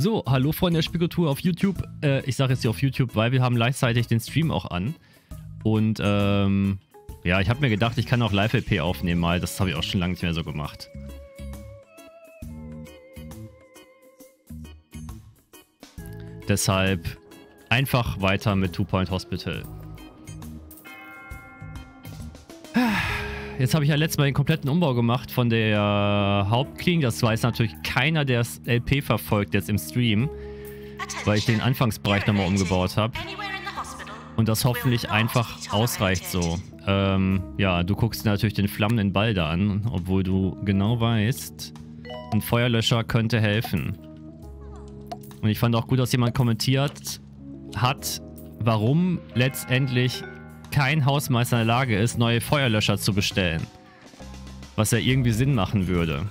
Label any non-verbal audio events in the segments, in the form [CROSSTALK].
So, hallo Freunde der Spielkultur auf YouTube. Äh, ich sage jetzt hier auf YouTube, weil wir haben gleichzeitig den Stream auch an. Und ähm, ja, ich habe mir gedacht, ich kann auch Live-LP aufnehmen mal. Das habe ich auch schon lange nicht mehr so gemacht. Deshalb einfach weiter mit Two Point Hospital. Jetzt habe ich ja letztes Mal den kompletten Umbau gemacht von der Hauptklinik. Das weiß natürlich keiner, der das LP verfolgt jetzt im Stream, weil ich den Anfangsbereich nochmal umgebaut habe. Und das hoffentlich einfach ausreicht so. Ähm, ja, du guckst natürlich den flammenden Ball da an, obwohl du genau weißt, ein Feuerlöscher könnte helfen. Und ich fand auch gut, dass jemand kommentiert hat, warum letztendlich kein Hausmeister in der Lage ist, neue Feuerlöscher zu bestellen. Was ja irgendwie Sinn machen würde.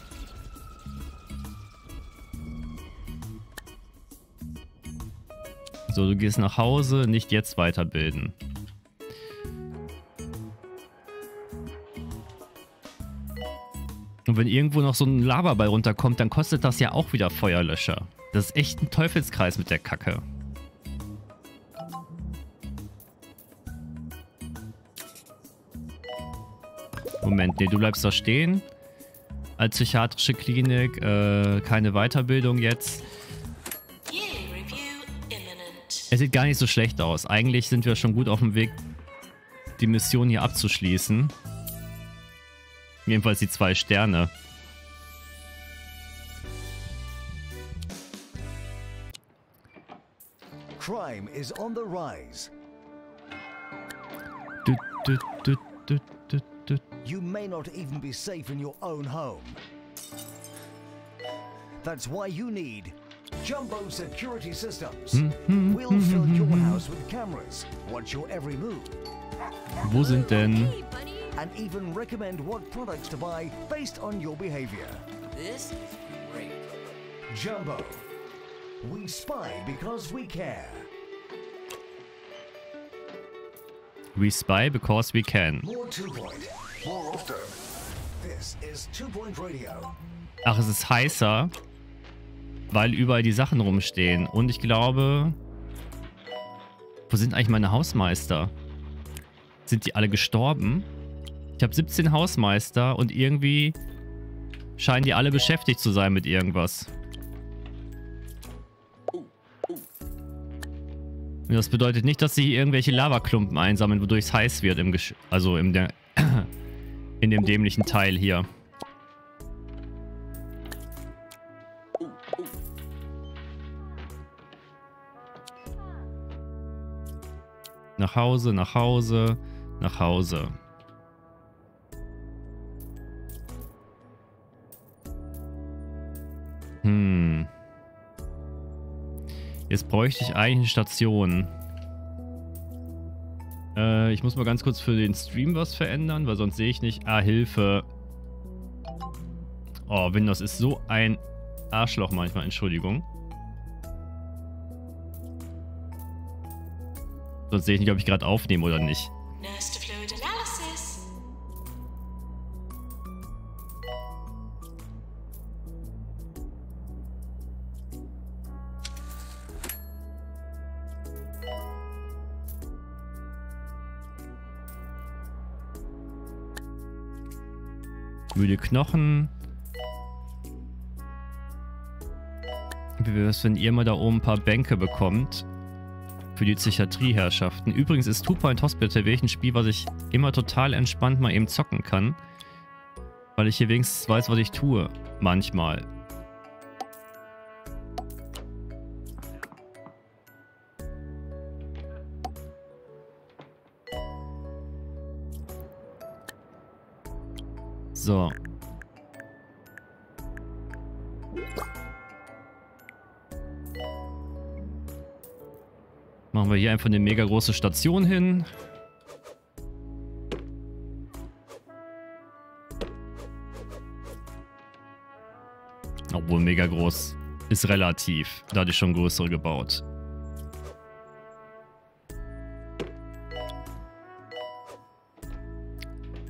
So, du gehst nach Hause, nicht jetzt weiterbilden. Und wenn irgendwo noch so ein Lavaball runterkommt, dann kostet das ja auch wieder Feuerlöscher. Das ist echt ein Teufelskreis mit der Kacke. Moment, nee, du bleibst da stehen. Als psychiatrische Klinik, äh, keine Weiterbildung jetzt. Es sieht gar nicht so schlecht aus. Eigentlich sind wir schon gut auf dem Weg, die Mission hier abzuschließen. Jedenfalls die zwei Sterne. Crime is on the rise. Du, du, du, You may not even be safe in your own home. That's why you need Jumbo Security Systems. Mm-hmm. We'll fill hmm, your house with cameras, watch your every move. Wo sind denn? And even recommend what products to buy based on your behavior. This is great. Jumbo. We spy because we care. We spy because we can. Ach, es ist heißer, weil überall die Sachen rumstehen. Und ich glaube... Wo sind eigentlich meine Hausmeister? Sind die alle gestorben? Ich habe 17 Hausmeister und irgendwie scheinen die alle beschäftigt zu sein mit irgendwas. Das bedeutet nicht, dass sie irgendwelche Lavaklumpen einsammeln, wodurch es heiß wird im Gesch also im der [COUGHS] in dem dämlichen Teil hier. Nach Hause, nach Hause, nach Hause. Hm. Jetzt bräuchte ich eigentlich eine Station. Äh, ich muss mal ganz kurz für den Stream was verändern, weil sonst sehe ich nicht. Ah, Hilfe. Oh, Windows ist so ein Arschloch manchmal, Entschuldigung. Sonst sehe ich nicht, ob ich gerade aufnehme oder nicht. Müde Knochen. Wie wäre es, wenn ihr mal da oben ein paar Bänke bekommt? Für die Psychiatrieherrschaften. Übrigens ist Two Point Hospital wirklich ein Spiel, was ich immer total entspannt mal eben zocken kann. Weil ich hier wenigstens weiß, was ich tue. Manchmal. So. Machen wir hier einfach eine mega große Station hin. Obwohl mega groß ist relativ. Da hatte ich schon größere gebaut.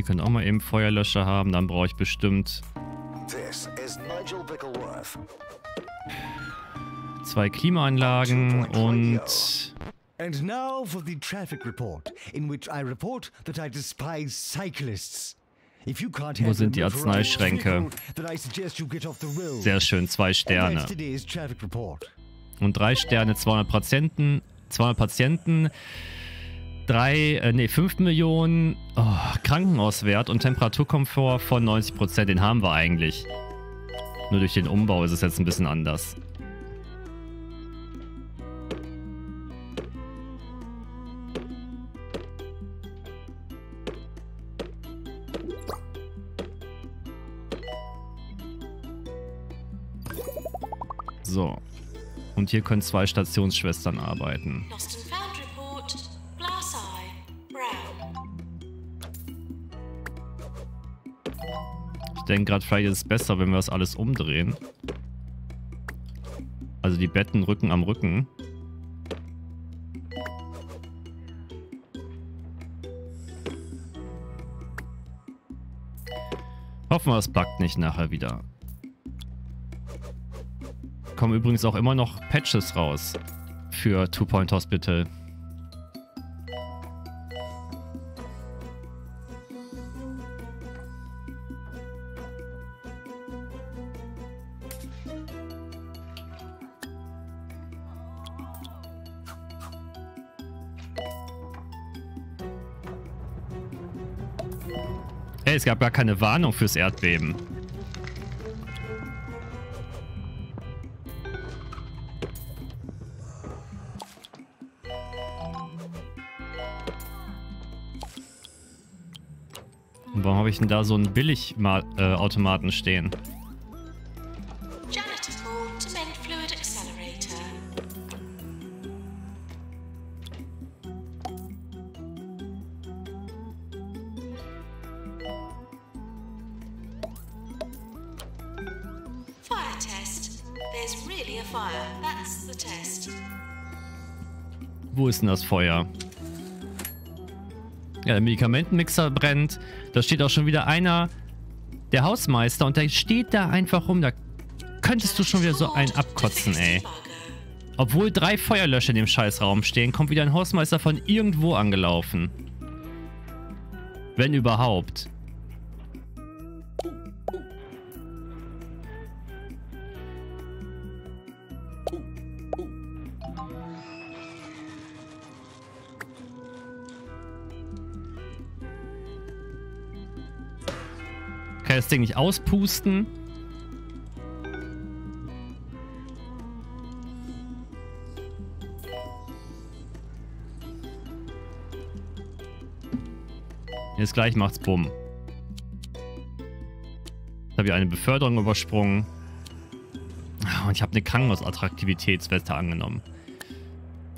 Ihr könnt auch mal eben Feuerlöscher haben, dann brauche ich bestimmt zwei Klimaanlagen und And now for the traffic report, in which I report that I despise cyclists. Wo sind die Arzneischränke? Sehr schön, zwei Sterne. Und drei Sterne, 200 Patienten, 200 Patienten, drei, äh, nee, 5 Millionen oh, Krankenhauswert und Temperaturkomfort von 90%, den haben wir eigentlich. Nur durch den Umbau ist es jetzt ein bisschen anders. So. Und hier können zwei Stationsschwestern arbeiten. Ich denke gerade, vielleicht ist es besser, wenn wir das alles umdrehen. Also die Betten Rücken am Rücken. Hoffen wir, es buggt nicht nachher wieder kommen übrigens auch immer noch Patches raus für Two Point Hospital. Es gab gar keine Warnung fürs Erdbeben. ich denn da so einen Billigautomaten äh, stehen? Denn das Feuer? Ja, der Medikamentenmixer brennt. Da steht auch schon wieder einer, der Hausmeister, und der steht da einfach rum. Da könntest du schon wieder so einen abkotzen, ey. Obwohl drei Feuerlöscher in dem Scheißraum stehen, kommt wieder ein Hausmeister von irgendwo angelaufen. Wenn überhaupt. Das Ding nicht auspusten? Jetzt gleich macht's Bumm. Jetzt habe ich eine Beförderung übersprungen. Und ich habe eine Krankenhausattraktivitätswette angenommen.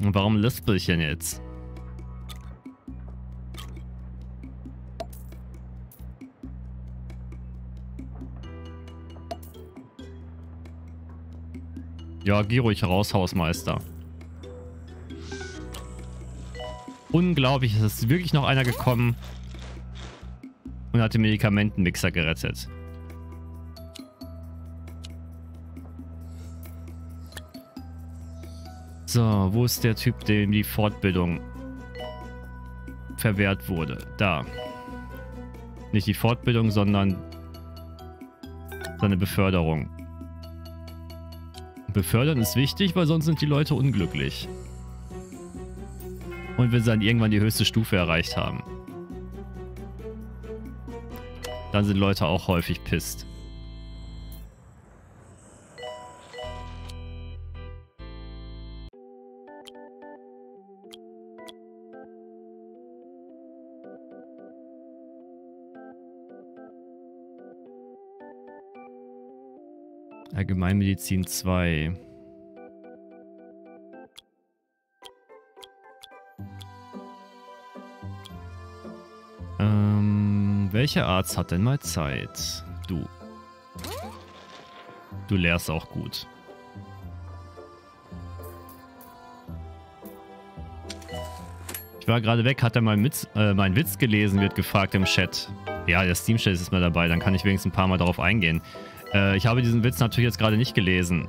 Und warum lispel ich denn jetzt? Ja, geh ruhig raus, Hausmeister. Unglaublich, es ist wirklich noch einer gekommen und hat den Medikamentenmixer gerettet. So, wo ist der Typ, dem die Fortbildung verwehrt wurde? Da. Nicht die Fortbildung, sondern seine Beförderung. Befördern ist wichtig, weil sonst sind die Leute unglücklich. Und wenn sie dann irgendwann die höchste Stufe erreicht haben. Dann sind Leute auch häufig pisst. Allgemeinmedizin 2. Ähm, welcher Arzt hat denn mal Zeit? Du. Du lehrst auch gut. Ich war gerade weg, hat er meinen Witz, äh, meinen Witz gelesen, wird gefragt im Chat. Ja, der Steam-Chat ist mal dabei, dann kann ich wenigstens ein paar Mal darauf eingehen. Äh, ich habe diesen Witz natürlich jetzt gerade nicht gelesen,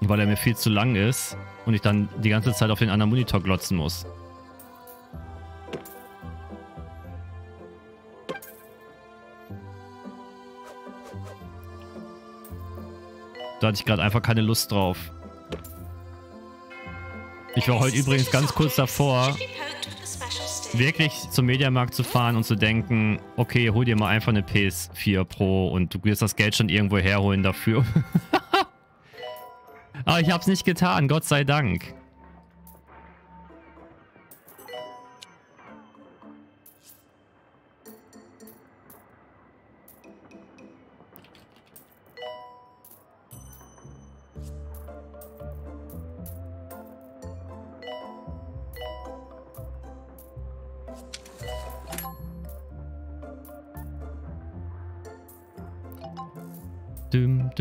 weil er mir viel zu lang ist und ich dann die ganze Zeit auf den anderen Monitor glotzen muss. Da hatte ich gerade einfach keine Lust drauf. Ich war heute übrigens ganz kurz davor, wirklich zum Mediamarkt zu fahren und zu denken, okay, hol dir mal einfach eine PS4 Pro und du wirst das Geld schon irgendwo herholen dafür. [LAUGHS] Aber ich hab's nicht getan, Gott sei Dank.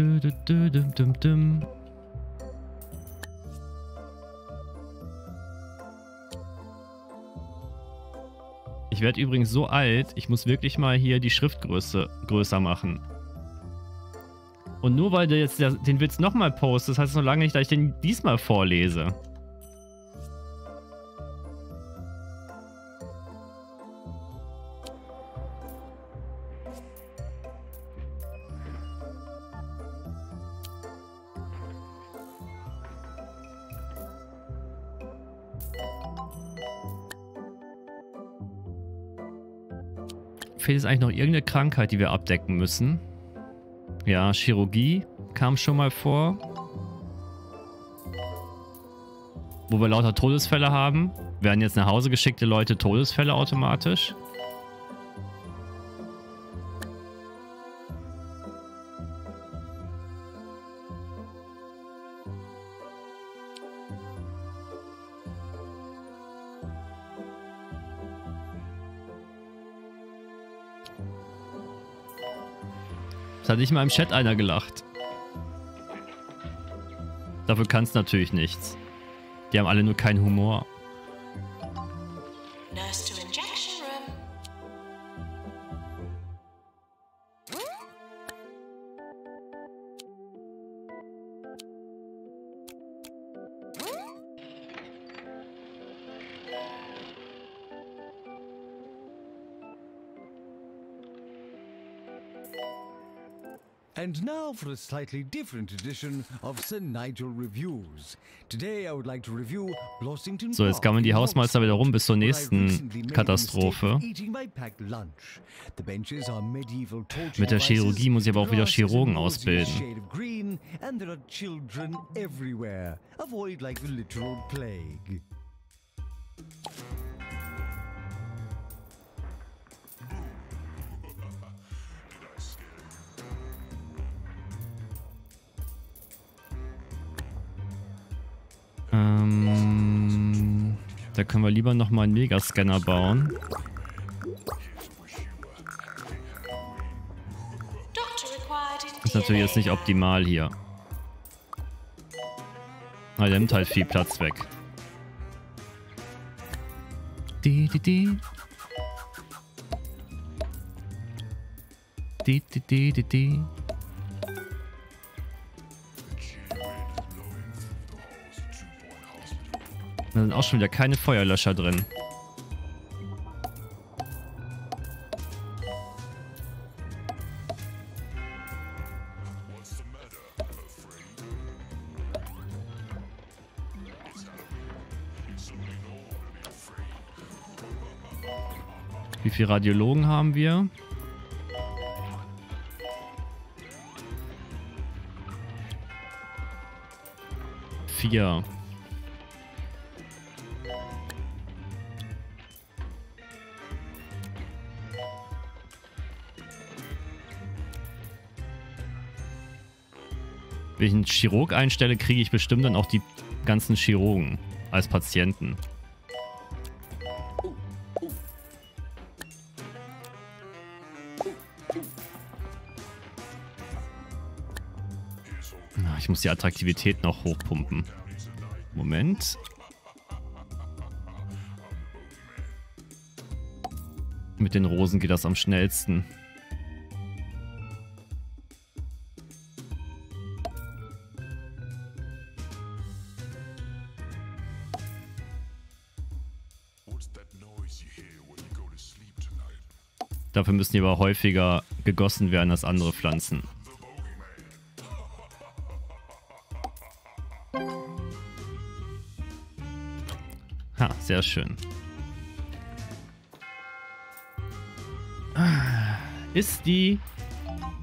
Dum, dum, dum, dum, dum, dum. Ich werde übrigens so alt, ich muss wirklich mal hier die Schriftgröße größer machen. Und nur weil du jetzt den Witz nochmal postest, heißt es noch lange nicht, dass ich den diesmal vorlese. Fehlt es eigentlich noch irgendeine Krankheit, die wir abdecken müssen? Ja, Chirurgie kam schon mal vor. Wo wir lauter Todesfälle haben. Werden jetzt nach Hause geschickte Leute Todesfälle automatisch? Nicht mal im Chat einer gelacht. Dafür kann es natürlich nichts. Die haben alle nur keinen Humor. A slightly different edition of Sir Nigel Reviews. Today I would like to review Blossington So, jetzt gammeln die Hausmeister wieder rum bis zur nächsten Katastrophe. Mit der Chirurgie muss ich aber auch wieder Chirurgen ausbilden. Ähm, da können wir lieber nochmal einen Megascanner bauen. Ist natürlich jetzt nicht optimal hier. Ah, der nimmt halt viel Platz weg. Die, die, die. Die, die, die, die, die. Da sind auch schon wieder keine Feuerlöscher drin. Wie viele Radiologen haben wir? Vier. Wenn ich einen Chirurg einstelle, kriege ich bestimmt dann auch die ganzen Chirurgen als Patienten. muss die Attraktivität noch hochpumpen. Moment. Mit den Rosen geht das am schnellsten. Dafür müssen die aber häufiger gegossen werden als andere Pflanzen. Ha, sehr schön. Ist die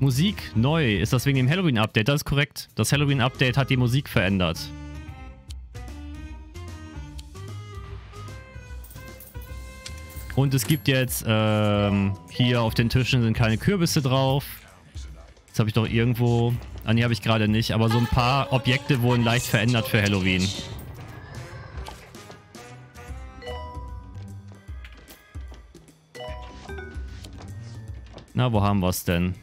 Musik neu? Ist das wegen dem Halloween-Update? Das ist korrekt. Das Halloween-Update hat die Musik verändert. Und es gibt jetzt, ähm, hier auf den Tischen sind keine Kürbisse drauf. Das habe ich doch irgendwo... Ah, nee, habe ich gerade nicht. Aber so ein paar Objekte wurden leicht verändert für Halloween. Na, wo haben wir es denn?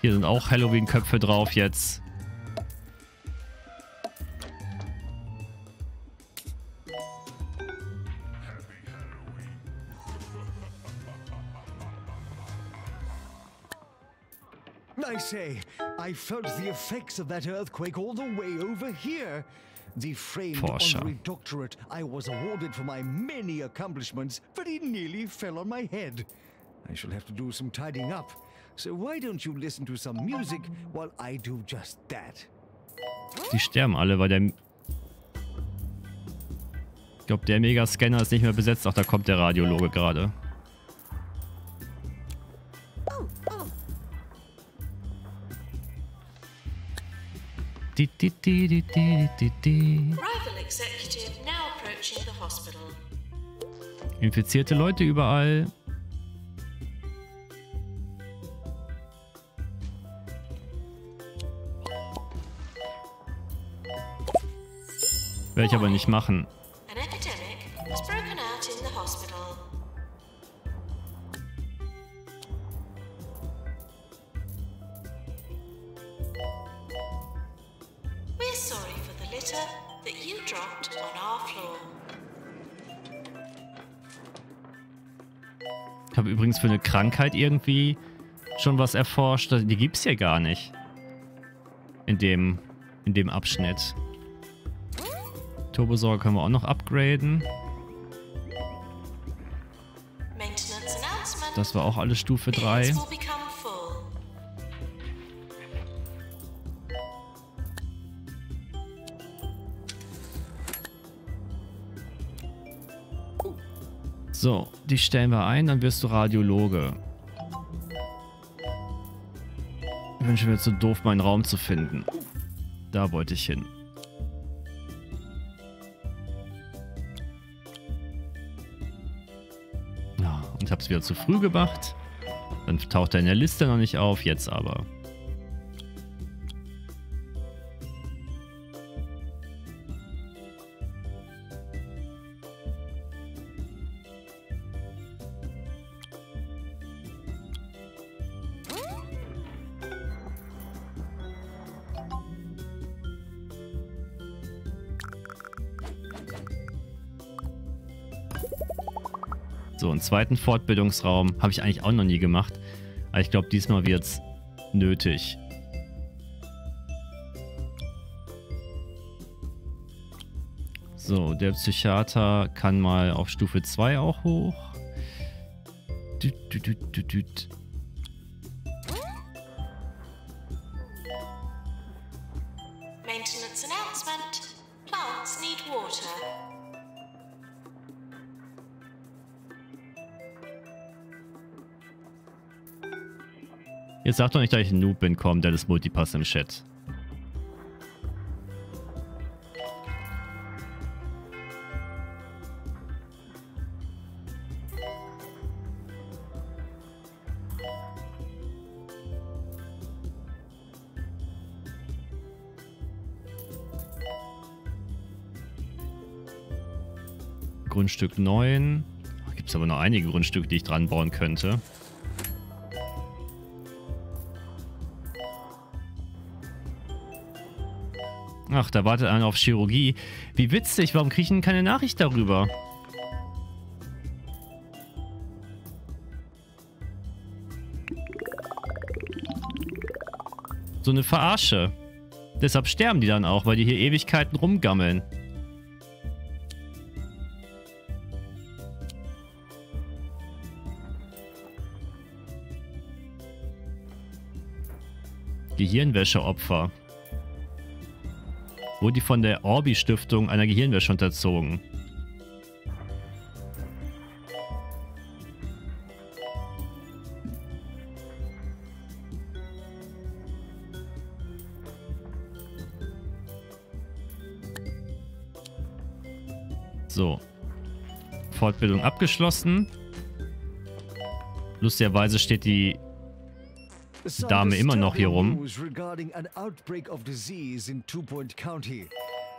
Hier sind auch Halloween-Köpfe drauf jetzt. I felt the effects of that earthquake all the way over here. The framed Forscher. honorary doctorate I was awarded for my many accomplishments very nearly fell on my head. I shall have to do some tidying up. So why don't you listen to some music while I do just that? Die sterben alle, weil der... Ich glaube, der Megascanner ist nicht mehr besetzt. Ach, da kommt der Radiologe gerade. Di, di, di, di, di, di, di. Rival executive now approaching the hospital. Infizierte Leute überall. Werde ich aber nicht machen. Krankheit irgendwie schon was erforscht. Die gibt es ja gar nicht. In dem, in dem Abschnitt. Turbosorge können wir auch noch upgraden. Das war auch alles Stufe 3. So, die stellen wir ein, dann wirst du Radiologe. Ich wünsche mir zu doof, meinen Raum zu finden. Da wollte ich hin. Ja, und ich habe es wieder zu früh gemacht. Dann taucht er in der Liste noch nicht auf, jetzt aber. So, einen zweiten Fortbildungsraum habe ich eigentlich auch noch nie gemacht. Aber ich glaube, diesmal wird es nötig. So, der Psychiater kann mal auf Stufe 2 auch hoch. Düt, düt, düt, düt, sag doch nicht, dass ich ein Noob bin, komm, der ist Multipass im Chat. Grundstück 9. Gibt es aber noch einige Grundstücke, die ich dran bauen könnte. Ach, da wartet einer auf Chirurgie. Wie witzig, warum kriege ich denn keine Nachricht darüber? So eine Verarsche. Deshalb sterben die dann auch, weil die hier Ewigkeiten rumgammeln. Gehirnwäscheopfer. Wurde die von der Orbi-Stiftung einer Gehirnwäsche unterzogen. So. Fortbildung abgeschlossen. Lustigerweise steht die Dame immer noch hier rum.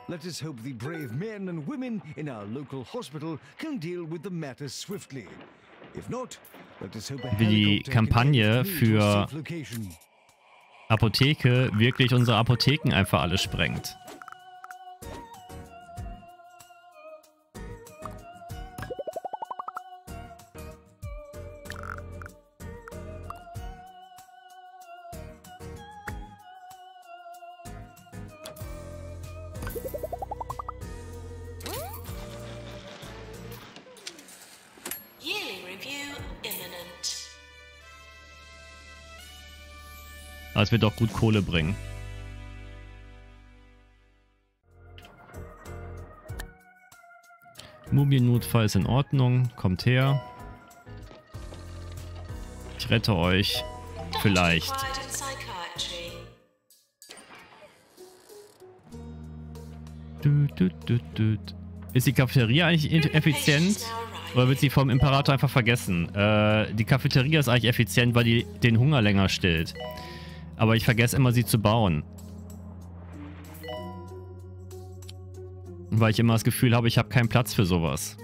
Let us hope the brave men and women in our local hospital can deal with the matter swiftly. If not, let us hope a Wie die Kampagne für Apotheke wirklich unsere Apotheken einfach alle sprengt. Es wird auch gut Kohle bringen. Mumiennotfall ist in Ordnung. Kommt her. Ich rette euch. Vielleicht. Ist die Cafeteria eigentlich effizient? Oder wird sie vom Imperator einfach vergessen? Äh, die Cafeteria ist eigentlich effizient, weil die den Hunger länger stillt. Aber ich vergesse immer, sie zu bauen. Weil ich immer das Gefühl habe, ich habe keinen Platz für sowas.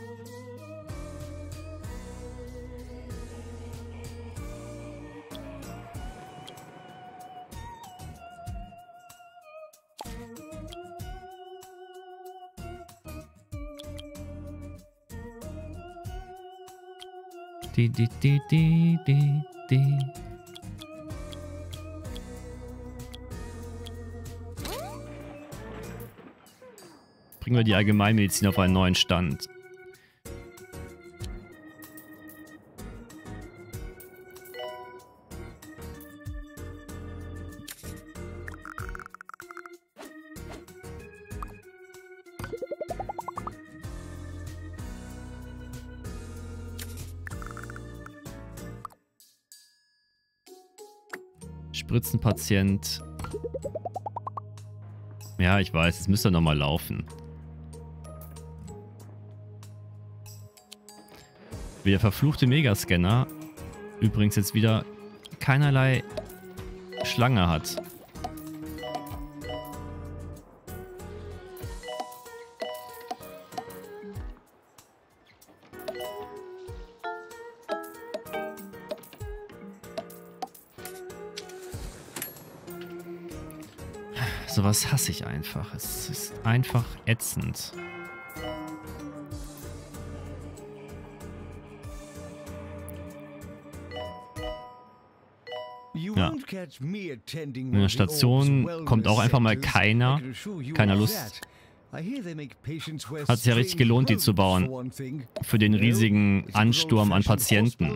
Die, die, die, die, die, die. Bringen wir die Allgemeinmedizin auf einen neuen Stand. Spritzenpatient. Ja, ich weiß, es müsste nochmal laufen. Wie der verfluchte Megascanner übrigens jetzt wieder keinerlei Schlange hat. Sowas hasse ich einfach. Es ist einfach ätzend. In der Station kommt auch einfach mal keiner. Keiner Lust. Hat sich ja richtig gelohnt, die zu bauen. Für den riesigen Ansturm an Patienten.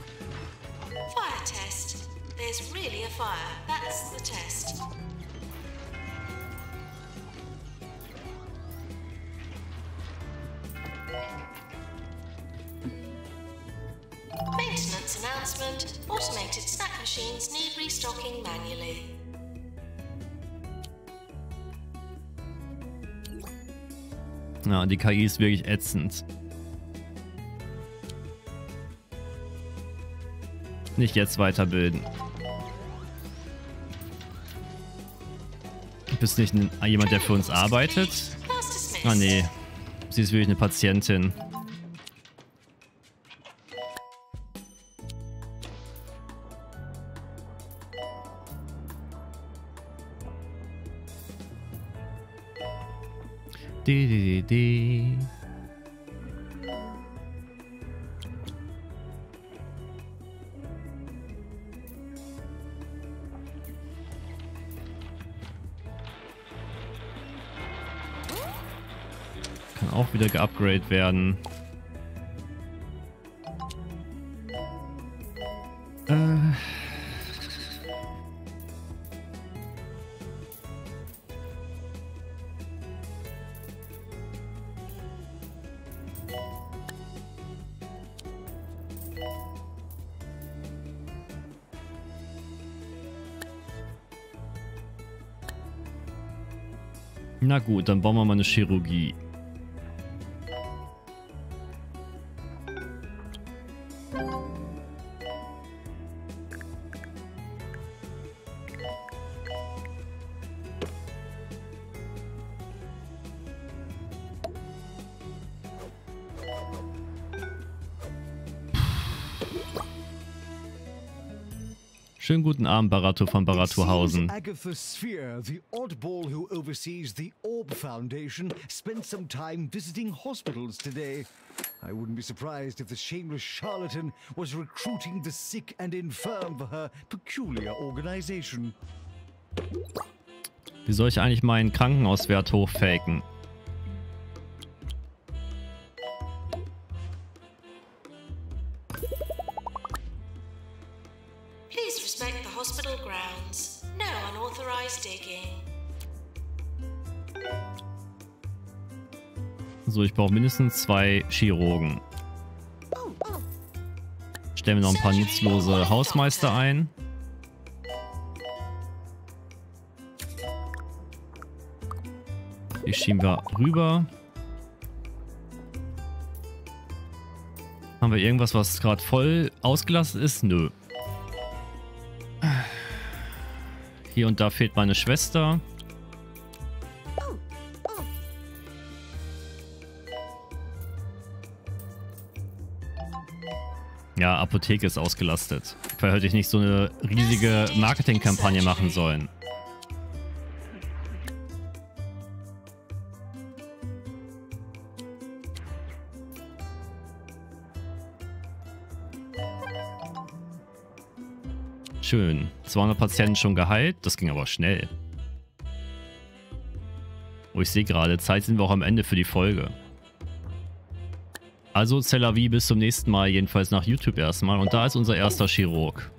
KI ist wirklich ätzend. Nicht jetzt weiterbilden. Bist nicht jemand, der für uns arbeitet? Ah nee, sie ist wirklich eine Patientin. Die, die, die. Kann auch wieder geupgradet werden. Na gut, dann bauen wir mal eine Chirurgie. Abend, Barato von Baratohausen. Agatha Sphere, the oddball who oversees the Orb Foundation, spent some time visiting hospitals today. I wouldn't be surprised if the shameless charlatan was recruiting the sick and infirm for her peculiar organization. Wie soll ich eigentlich meinen Krankenhauswert hochfaken? So, ich brauche mindestens zwei Chirurgen. Stellen wir noch ein paar nutzlose Hausmeister ein. Die schieben wir rüber. Haben wir irgendwas, was gerade voll ausgelastet ist? Nö. Hier und da fehlt meine Schwester. Ja, Apotheke ist ausgelastet. Vorher hätte ich nicht so eine riesige Marketingkampagne machen sollen. Schön. 200 Patienten schon geheilt. Das ging aber schnell. Oh, ich sehe gerade, Zeit sind wir auch am Ende für die Folge. Also Cellavi bis zum nächsten Mal, jedenfalls nach YouTube erstmal. Und da ist unser erster Chirurg.